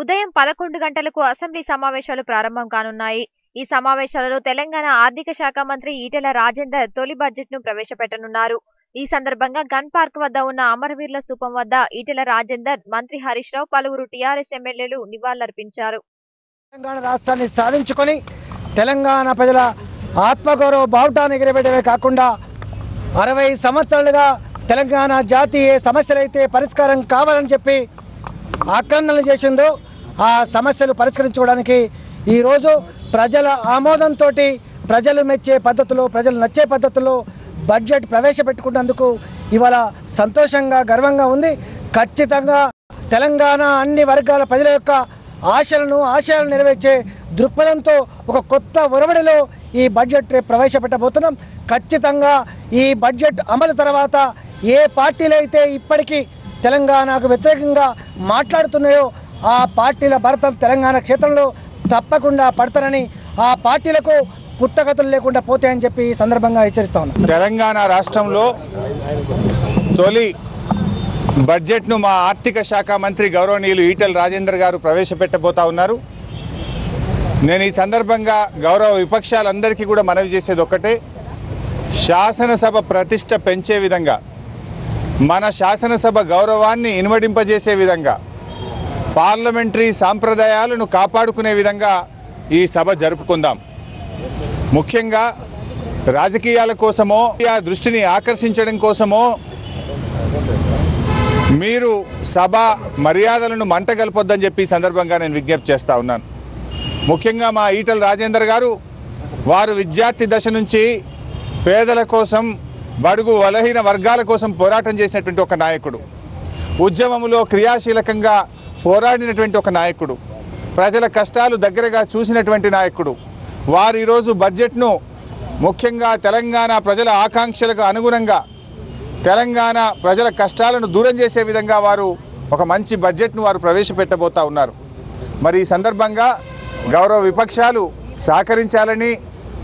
ఉదయం పదకొండు గంటలకు అసెంబ్లీ సమావేశాలు ప్రారంభం కానున్నాయి. ఈ సమావేశాలలో తెలంగాణ ఆర్థిక శాఖ మంత్రి ఈటెల రాజేందర్ తొలి బడ్జెట్ను ప్రవేశపెట్టనున్నారు. ఈ సందర్భంగా గన్ పార్క్ వద్ద ఉన్న అమరవీరుల స్థూపం వద్ద ఈటెల రాజేందర్ మంత్రి హరీష్ రావు పలువురు టీఆర్ఎస్ ఎమ్మెల్యేలు నివాళులర్పించారు. తెలంగాణ రాష్ట్రాన్ని సాధించుకొని తెలంగాణ ప్రజల ఆత్మగౌరవ బావుటాన్ని ఎగిరబెట్టడమే కాకుండా అరవై సంవత్సరాలుగా తెలంగాణ జాతి ఏ సమస్యలైతే పరిష్కారం కావాలని చెప్పి ఆక్రందనలు చేసిందో ఆ సమస్యలు పరిష్కరించుకోవడానికి ఈరోజు ప్రజల ఆమోదంతో ప్రజలు మెచ్చే పద్ధతిలో ప్రజలు నచ్చే పద్ధతిలో బడ్జెట్ ప్రవేశపెట్టుకున్నందుకు ఇవాళ సంతోషంగా గర్వంగా ఉంది. ఖచ్చితంగా తెలంగాణ అన్ని వర్గాల ప్రజల యొక్క ఆశలను ఆశయాలను నెరవేర్చే దృక్పథంతో ఒక కొత్త ఒరవడిలో ఈ బడ్జెట్ రేపు ప్రవేశపెట్టబోతున్నాం. ఖచ్చితంగా ఈ బడ్జెట్ అమలు తర్వాత ఏ పార్టీలు అయితే ఇప్పటికీ తెలంగాణకు వ్యతిరేకంగా మాట్లాడుతున్నాయో ఆ పార్టీల భరతం తెలంగాణ క్షేత్రంలో తప్పకుండా పడతారని ఆ పార్టీలకు పుట్టగతులు లేకుండా పోతాయని చెప్పి ఈ సందర్భంగా హెచ్చరిస్తా ఉన్నాం. తెలంగాణ రాష్ట్రంలో తొలి బడ్జెట్ను మా ఆర్థిక శాఖ మంత్రి గౌరవనీయులు ఈటల రాజేందర్ గారు ప్రవేశపెట్టబోతా ఉన్నారు. నేను ఈ సందర్భంగా గౌరవ విపక్షాలందరికీ కూడా మనవి చేసేది ఒక్కటే. శాసనసభ ప్రతిష్ట పెంచే విధంగా మన శాసనసభ గౌరవాన్ని ఇనుమడింపజేసే విధంగా పార్లమెంటరీ సాంప్రదాయాలను కాపాడుకునే విధంగా ఈ సభ జరుపుకుందాం. ముఖ్యంగా రాజకీయాల కోసమో ఆ దృష్టిని ఆకర్షించడం కోసమో మీరు సభ మర్యాదలను మంటగలపొద్దని చెప్పి సందర్భంగా నేను విజ్ఞప్తి చేస్తా ఉన్నాను. ముఖ్యంగా మా ఈటల రాజేందర్ గారు వారు విద్యార్థి దశ నుంచి పేదల కోసం బడుగు బలహీన వర్గాల కోసం పోరాటం చేసినటువంటి ఒక నాయకుడు. ఉద్యమములో క్రియాశీలకంగా పోరాడినటువంటి ఒక నాయకుడు. ప్రజల కష్టాలు దగ్గరగా చూసినటువంటి నాయకుడు. వారు ఈరోజు బడ్జెట్ను ముఖ్యంగా తెలంగాణ ప్రజల ఆకాంక్షలకు అనుగుణంగా తెలంగాణ ప్రజల కష్టాలను దూరం చేసే విధంగా వారు ఒక మంచి బడ్జెట్ను వారు ప్రవేశపెట్టబోతా ఉన్నారు. మరి ఈ సందర్భంగా గౌరవ విపక్షాలు సహకరించాలని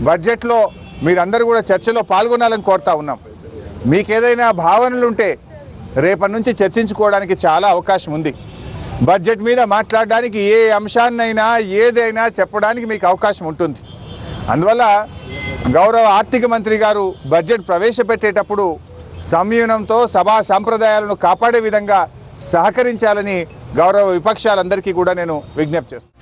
బడ్జెట్లో మీరందరూ కూడా చర్చలో పాల్గొనాలని కోరుతా ఉన్నాం. మీకేదైనా భావనలు ఉంటే రేపటి నుంచి చర్చించుకోవడానికి చాలా అవకాశం ఉంది. బడ్జెట్ మీద మాట్లాడడానికి ఏ అంశాన్నైనా ఏదైనా చెప్పడానికి మీకు అవకాశం ఉంటుంది. అందువల్ల గౌరవ ఆర్థిక మంత్రి గారు బడ్జెట్ ప్రవేశపెట్టేటప్పుడు సంయమనంతో సభా సంప్రదాయాలను కాపాడే విధంగా సహకరించాలని గౌరవ విపక్షాలందరికీ కూడా నేను విజ్ఞప్తి చేస్తాను